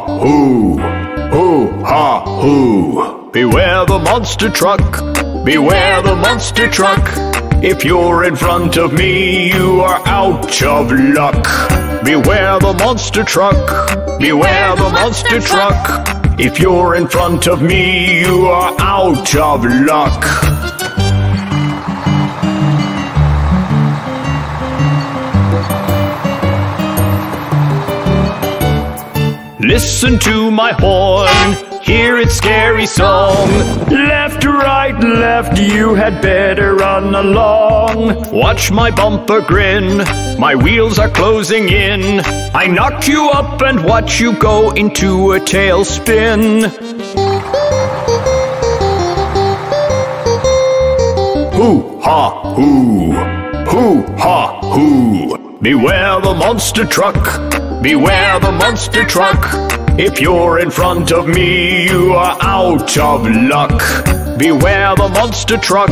ha hoo, hoo ha hoo. Beware the monster truck, beware the monster truck. If you're in front of me, you are out of luck. Beware the monster truck, beware the monster truck. If you're in front of me, you are out of luck. Listen to my horn, hear its scary song. Left, right, left, you had better run along. Watch my bumper grin, my wheels are closing in. I knock you up and watch you go into a tailspin. Hoo ha hoo, hoo ha hoo. Beware the monster truck, beware the monster truck. If you're in front of me, you are out of luck. Beware the monster truck,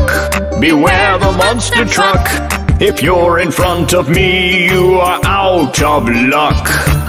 beware the monster truck. If you're in front of me, you are out of luck.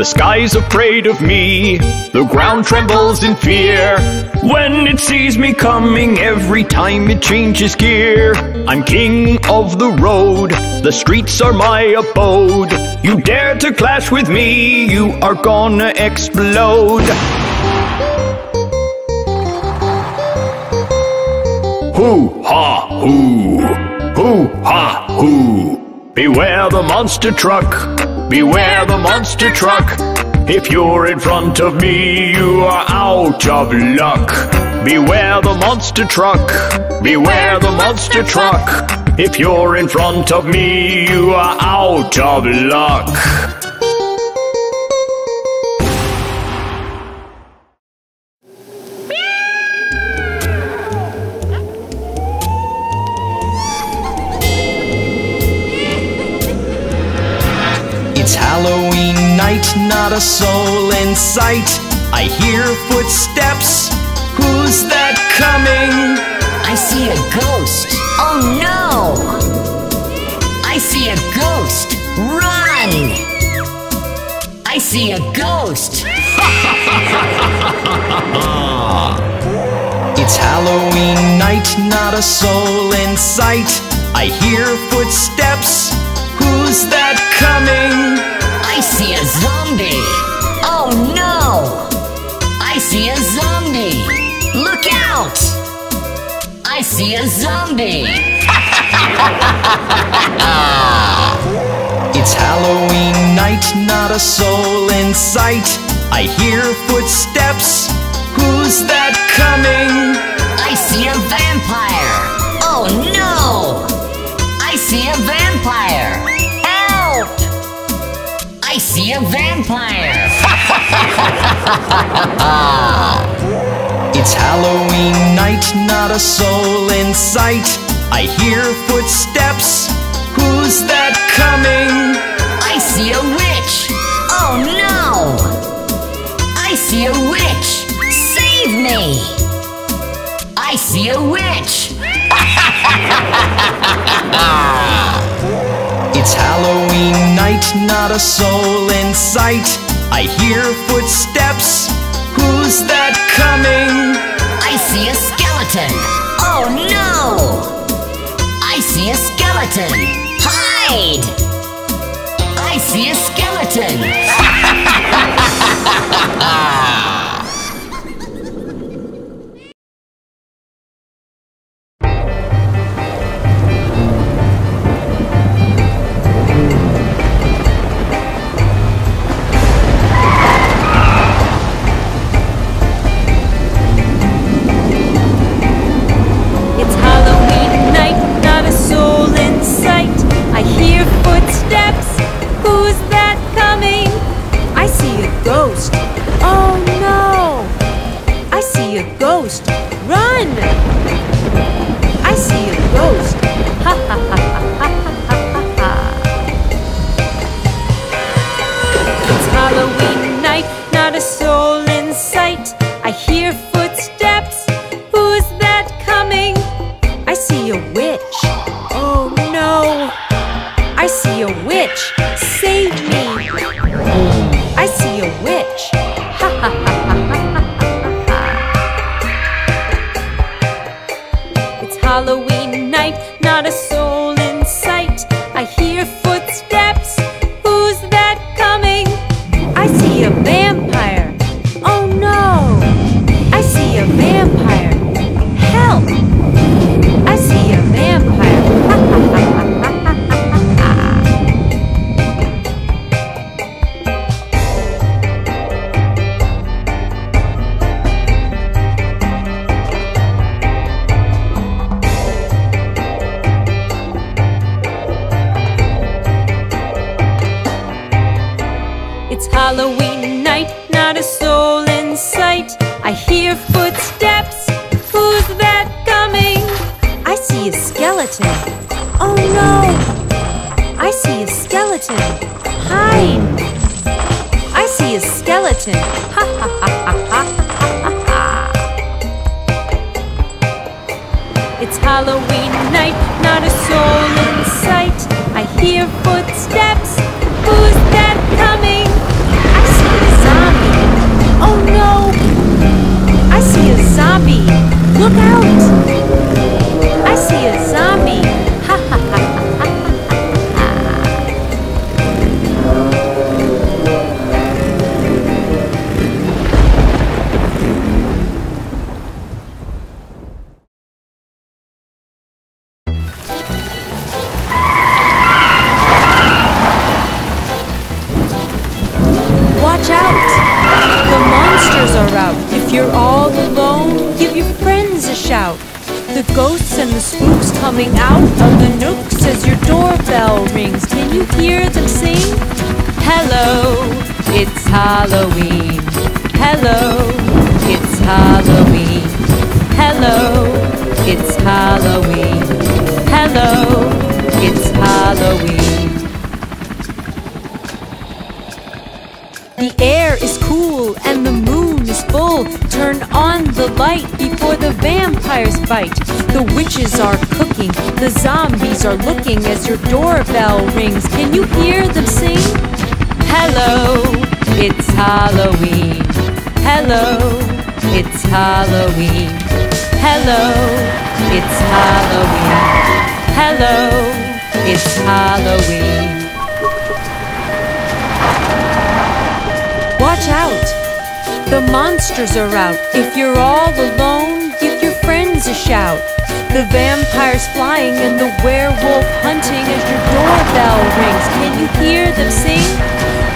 The sky's afraid of me, the ground trembles in fear. When it sees me coming, every time it changes gear. I'm king of the road, the streets are my abode. You dare to clash with me, you are gonna explode. Hoo ha hoo, hoo ha hoo. Beware the monster truck, beware the monster truck. If you're in front of me, you are out of luck. Beware the monster truck, beware the monster truck. If you're in front of me, you are out of luck. Not a soul in sight. I hear footsteps. Who's that coming? I see a ghost. Oh no! I see a ghost. Run! I see a ghost. It's Halloween night, not a soul in sight. I hear footsteps. Who's that coming? I see a zombie. Oh no! I see a zombie. Look out! I see a zombie. It's Halloween night, not a soul in sight. I hear footsteps. Who's that coming? I see a vampire. Oh no! I see a vampire. A vampire. It's Halloween night, not a soul in sight. I hear footsteps. Who's that coming? I see a witch. Oh no! I see a witch. Save me! I see a witch. not a soul in sight. I hear footsteps. Who's that coming? I see a skeleton. Oh no! I see a skeleton. Hide! I see a skeleton. see a witch. Save me. Halloween. Hello, it's Halloween. Hello, it's Halloween. Hello, it's Halloween. Watch out! The monsters are out. If you're all alone, give your friends a shout. The vampire's flying and the werewolf hunting as your doorbell rings. Can you hear them sing?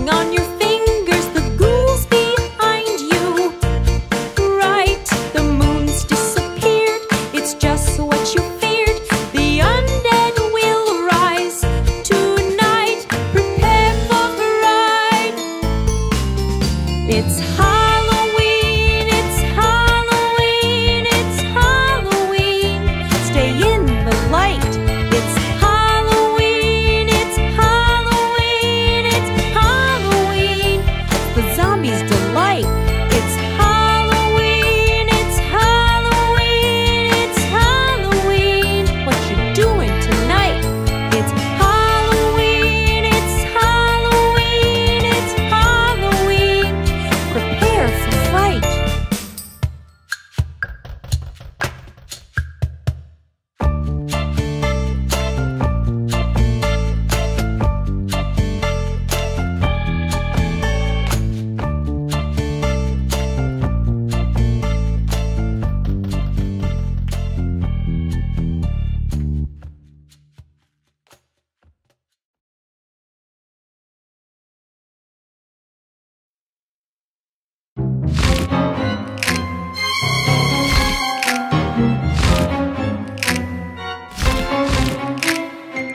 on your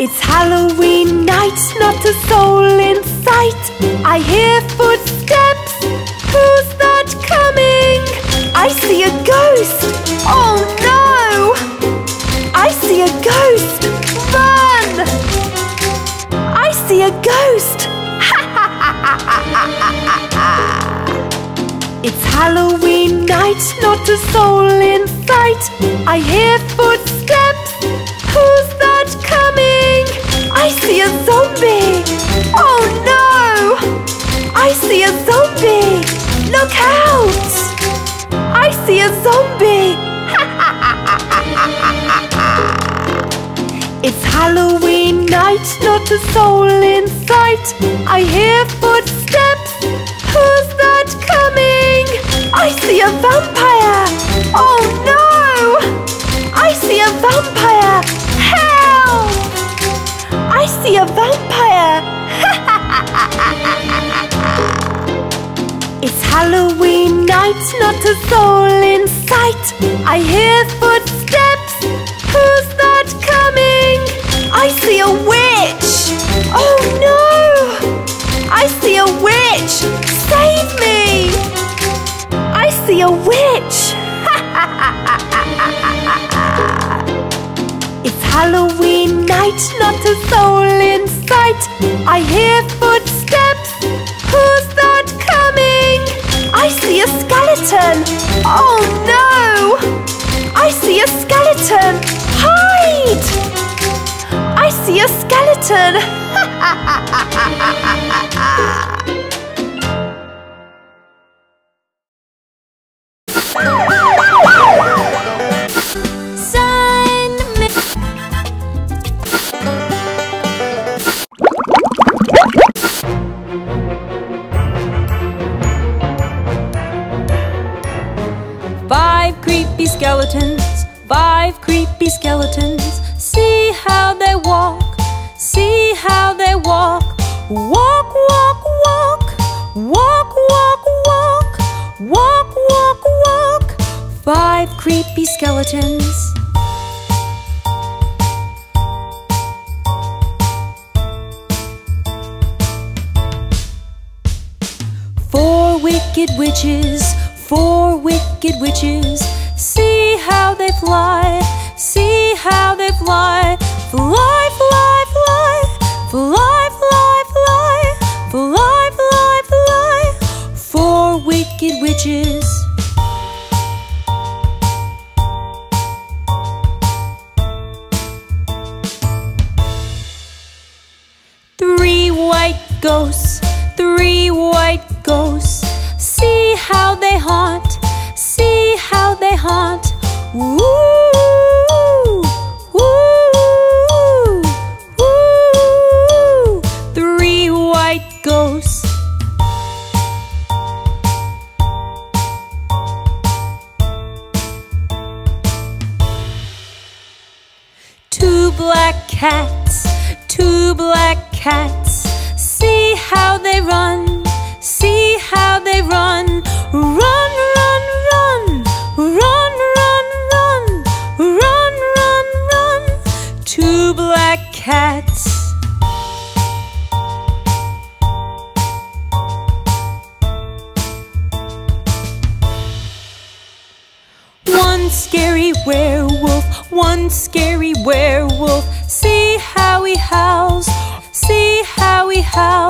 It's Halloween night, not a soul in sight. I hear footsteps. Who's that coming? I see a ghost. Oh no! I see a ghost. Run! I see a ghost. It's Halloween night, not a soul in sight. I hear footsteps. Who's that coming? I see a zombie. Oh no! I see a zombie. Look out! I see a zombie. It's Halloween night, not a soul in sight. I hear footsteps. Who's that coming? I see a vampire. Oh no! I see a vampire. Help! I see a vampire. It's Halloween night, not a soul in sight. I hear footsteps. Who's that coming? I see a witch. Oh no! I see a witch. Save me! I see a witch. Halloween night, not a soul in sight. I hear footsteps. Who's that coming? I see a skeleton. Oh no! I see a skeleton. Hide! I see a skeleton. skeletons. See how they walk, see how they walk. Walk, walk, walk, walk, walk, walk, walk, walk, walk. Five creepy skeletons. Four wicked witches, four wicked witches. See how they fly, See how they fly. Fly, fly, fly. Fly, fly, fly. Fly, fly, fly. Four wicked witches. Black cats. One scary werewolf, one scary werewolf. See how he howls, see how he howls.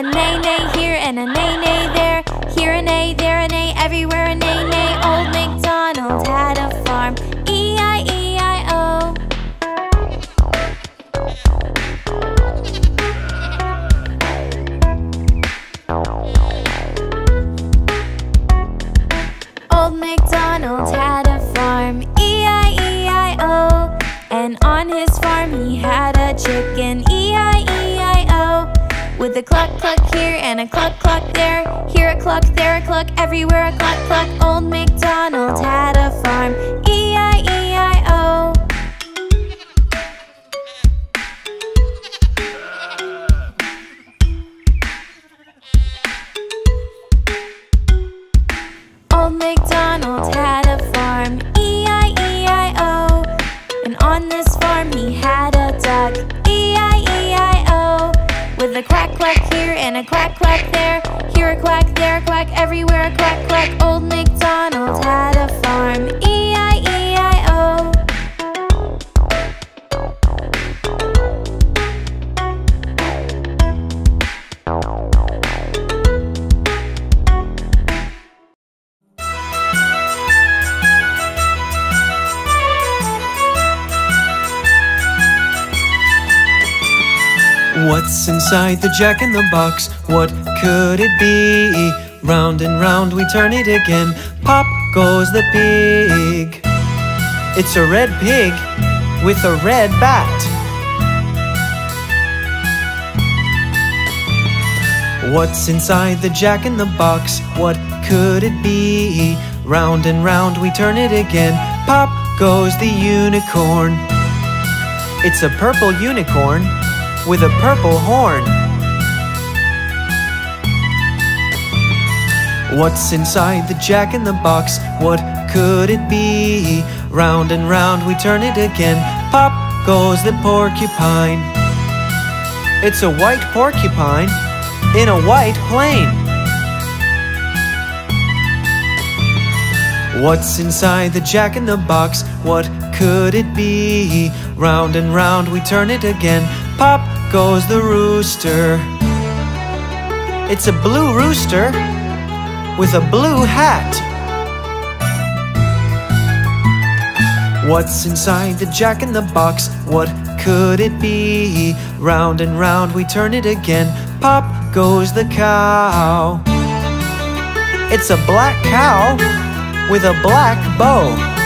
A neigh-neigh here and a everywhere What's inside the jack in the box? What could it be? Round and round we turn it again. Pop goes the pig. It's a red pig with a red bat. What's inside the jack in the box? What could it be? Round and round we turn it again. Pop goes the unicorn. It's a purple unicorn with a purple horn. What's inside the jack in the box? What could it be? Round and round we turn it again. Pop goes the porcupine. It's a white porcupine in a white plane. What's inside the jack in the box? What could it be? Round and round we turn it again. Pop goes the rooster. It's a blue rooster with a blue hat. What's inside the jack in the box? What could it be? Round and round we turn it again. Pop goes the cow. It's a black cow with a black bow.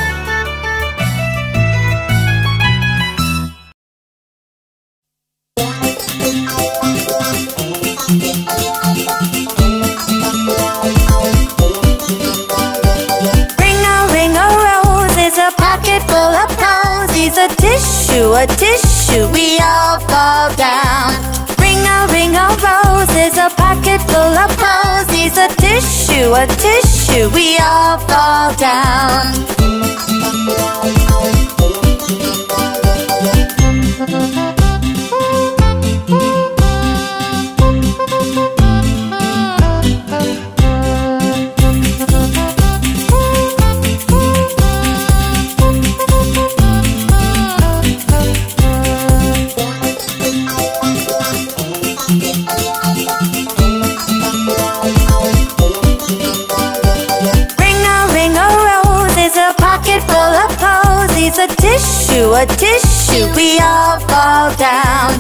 A tissue, we all fall down. Ring a ring a rose is a pocket full of posies. A tissue, a tissue, we all fall down. Ring tissue, we all fall down.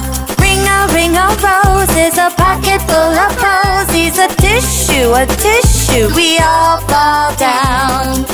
Ring a ring a rose is a pocket full of posies. A tissue, a tissue, we all fall down.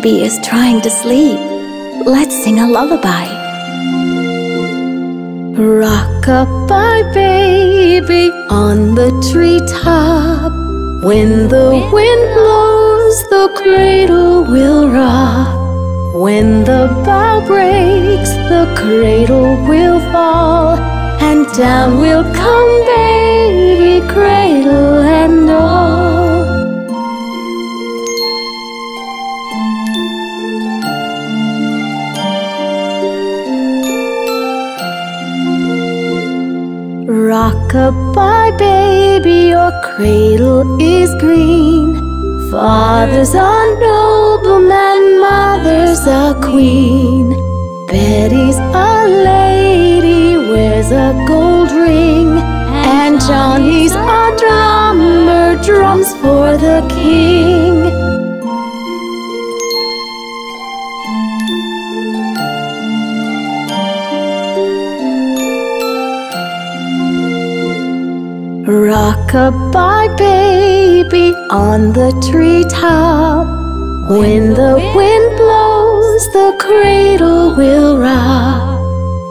Baby is trying to sleep. Let's sing a lullaby. Rock-a-bye baby on the treetop. When the wind blows, the cradle will rock. When the bough breaks, the cradle will fall. And down will come baby, cradle and all. Rock-a-bye baby, your cradle is green. Father's a nobleman, mother's a queen. Betty's a lady, wears a gold ring. And Johnny's a drummer, drums for the king. Goodbye, baby, on the treetop. When the wind blows, the cradle will rock.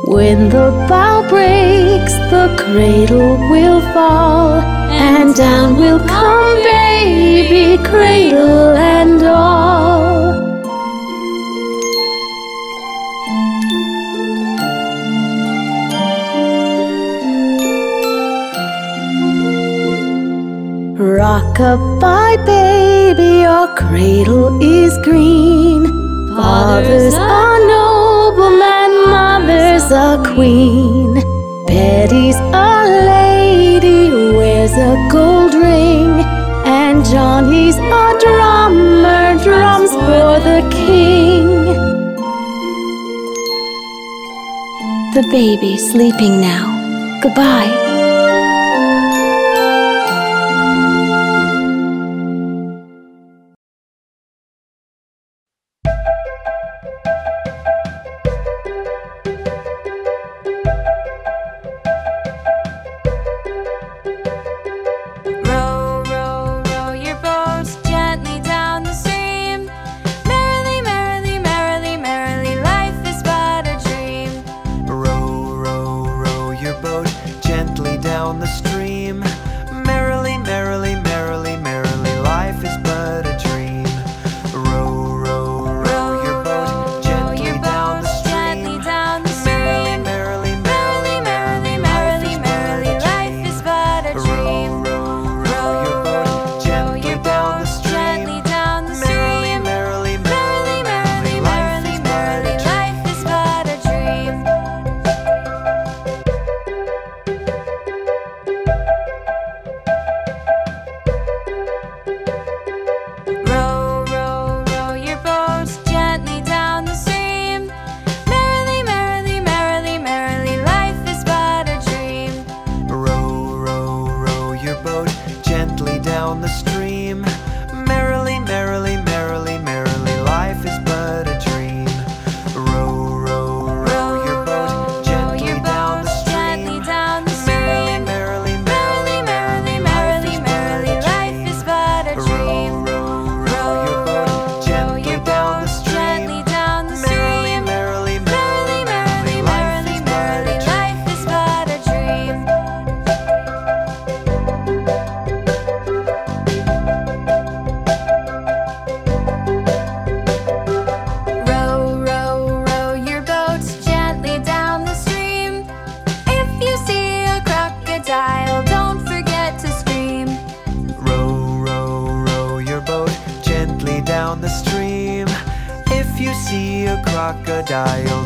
When the bough breaks, the cradle will fall. And down will come, baby, cradle and all. Goodbye, baby, your cradle is green. Father's a nobleman, mother's a queen. Betty's a lady, wears a gold ring. And Johnny's a drummer, drums for the king. The baby's sleeping now. Goodbye. die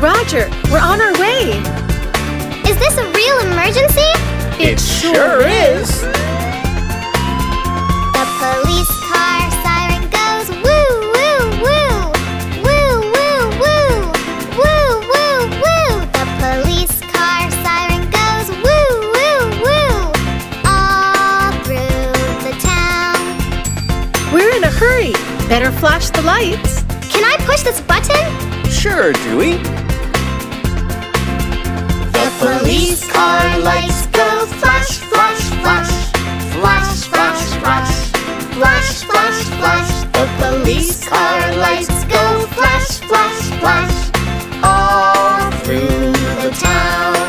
Roger, we're on our way! Is this a real emergency? It, it sure is! The police car siren goes woo, woo, woo! Woo, woo, woo! Woo, woo, woo! The police car siren goes woo, woo, woo! All through the town. We're in a hurry! Better flash the lights! Can I push this button? Sure, Dewey police car lights go flash, flash, flash. Flash, flash, flash. Flash, flash, flash. The police car lights go flash, flash, flash. All through the town.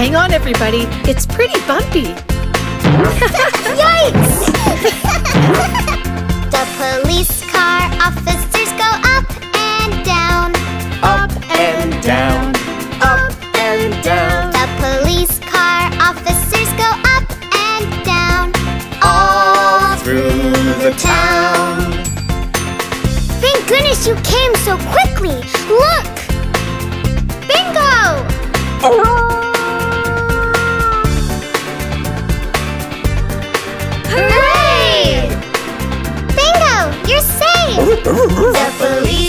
Hang on, everybody. It's pretty bumpy. Yikes! the police car officers go up and down, Up and down. Up and down. The police car officers go up and down all through the town. Thank goodness you came so quickly. Look! Bingo! Hooray! Definitely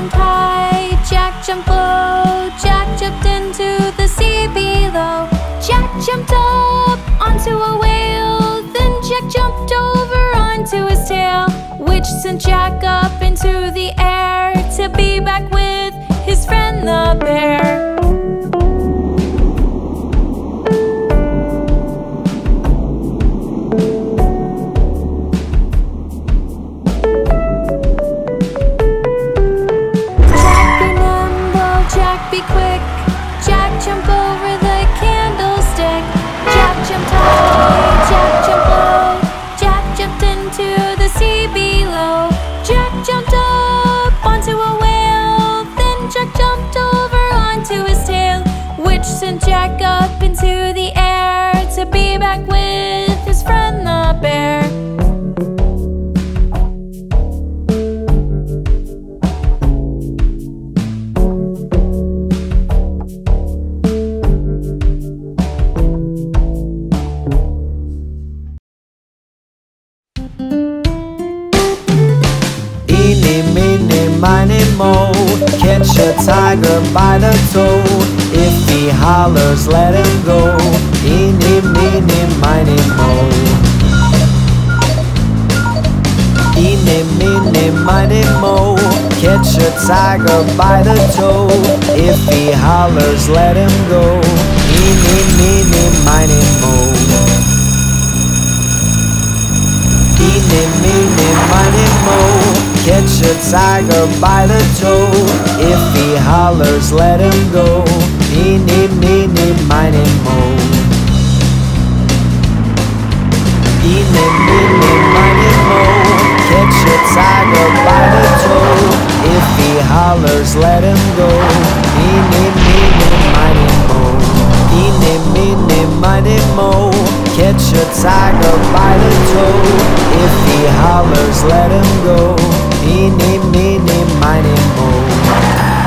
jumped high, Jack jumped low. Jack jumped into the sea below. Jack jumped up onto a whale. Then Jack jumped over onto his tail, which sent Jack up into the air to be back with his friend the bear. By the toe. If he hollers, let him go. Eeny, meeny, miny, mo. Eeny, meeny, miny, mo. Catch a tiger by the toe. If he hollers, let him go. Eeny, meeny, miny, mo. Eeny, meeny, miny, mo. Catch a tiger by the toe. If he hollers, let him go. Eeny, meeny, miny, mo. Eeny, meeny, miny, mo. Catch a tiger by the toe. If he hollers, let him go. Eeny, meeny, miny, mo. Eeny, meeny, miny, mo. Catch a tiger by the toe. If he hollers, let him go. Eeny, meeny, miny, moe.